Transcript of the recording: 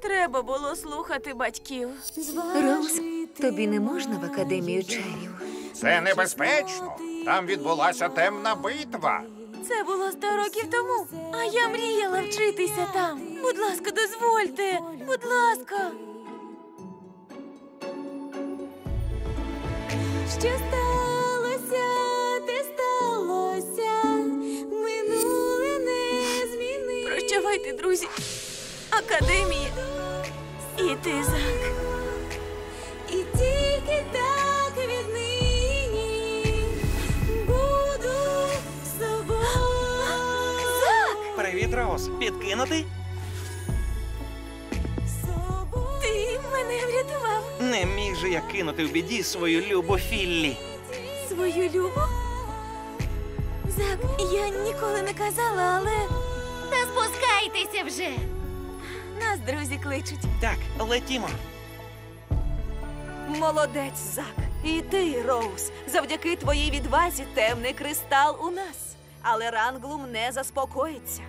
Треба було слухати батьків. Роуз, тобі не можна в академію чарів. Це небезпечно. Там відбулася темна битва. Це було сто років тому. А я мріяла вчитися там. Будь ласка, дозвольте. Будь ласка. Що сталося, те сталося. Минуле не змінити. Прощавайте, друзі. Академія. І ти, Зак. І тільки так віднині буду з собою. Зак! Привіт, Роуз. Підкинути? Ти мене врятував. Не міг же я кинути в біді свою любу Філлі. Свою любов? Зак, я ніколи не казала, але Та спускайтеся вже. Нас друзі кличуть. Так, летімо. Молодець, Зак. І ти, Роуз. Завдяки твоїй відвазі темний кристал у нас. Але Ранглум не заспокоїться.